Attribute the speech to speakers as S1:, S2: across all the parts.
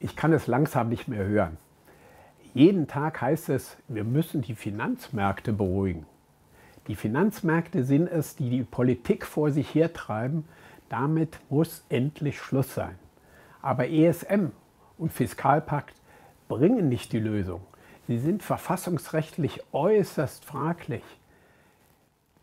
S1: ich kann es langsam nicht mehr hören. Jeden Tag heißt es, wir müssen die Finanzmärkte beruhigen. Die Finanzmärkte sind es, die die Politik vor sich hertreiben. Damit muss endlich Schluss sein. Aber ESM und Fiskalpakt bringen nicht die Lösung. Sie sind verfassungsrechtlich äußerst fraglich.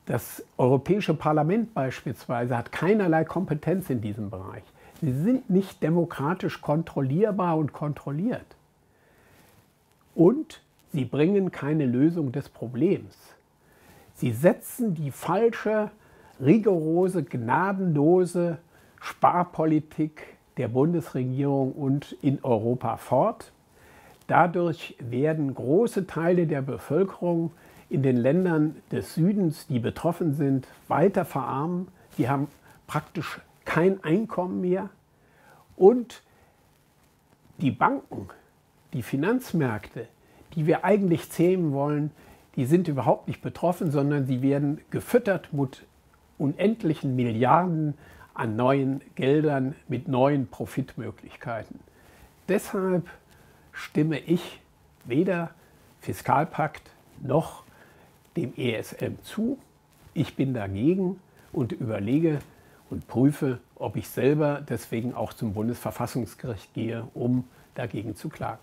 S1: Das Europäische Parlament beispielsweise hat keinerlei Kompetenz in diesem Bereich. Sie sind nicht demokratisch kontrollierbar und kontrolliert. Und sie bringen keine Lösung des Problems. Sie setzen die falsche, rigorose, gnadenlose Sparpolitik der Bundesregierung und in Europa fort. Dadurch werden große Teile der Bevölkerung in den Ländern des Südens, die betroffen sind, weiter verarmen. Sie haben praktisch kein Einkommen mehr und die Banken, die Finanzmärkte, die wir eigentlich zähmen wollen, die sind überhaupt nicht betroffen, sondern sie werden gefüttert mit unendlichen Milliarden an neuen Geldern, mit neuen Profitmöglichkeiten. Deshalb stimme ich weder Fiskalpakt noch dem ESM zu. Ich bin dagegen und überlege, und prüfe, ob ich selber deswegen auch zum Bundesverfassungsgericht gehe, um dagegen zu klagen.